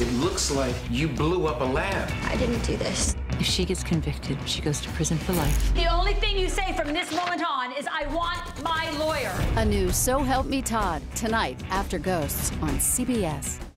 It looks like you blew up a lab. I didn't do this. If she gets convicted, she goes to prison for life. The only thing you say from this moment on is, I want my lawyer. A new So Help Me Todd tonight after Ghosts on CBS.